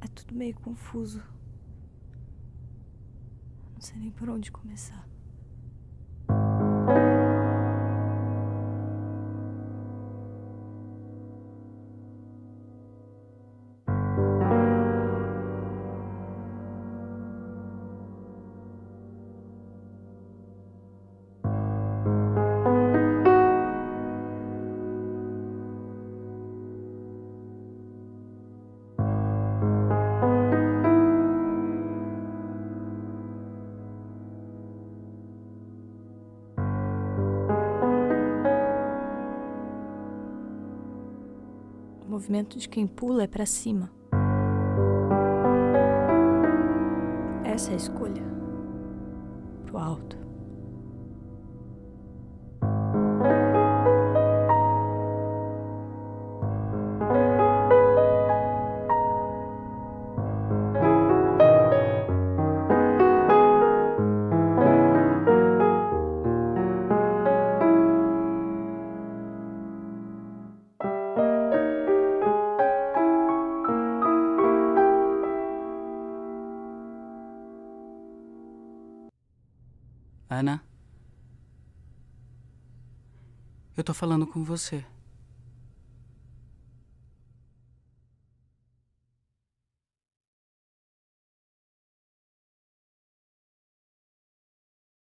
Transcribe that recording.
É tudo meio confuso. Não sei nem por onde começar. Movimento de quem pula é para cima. Essa é a escolha. Pro alto. Ana? Eu tô falando com você.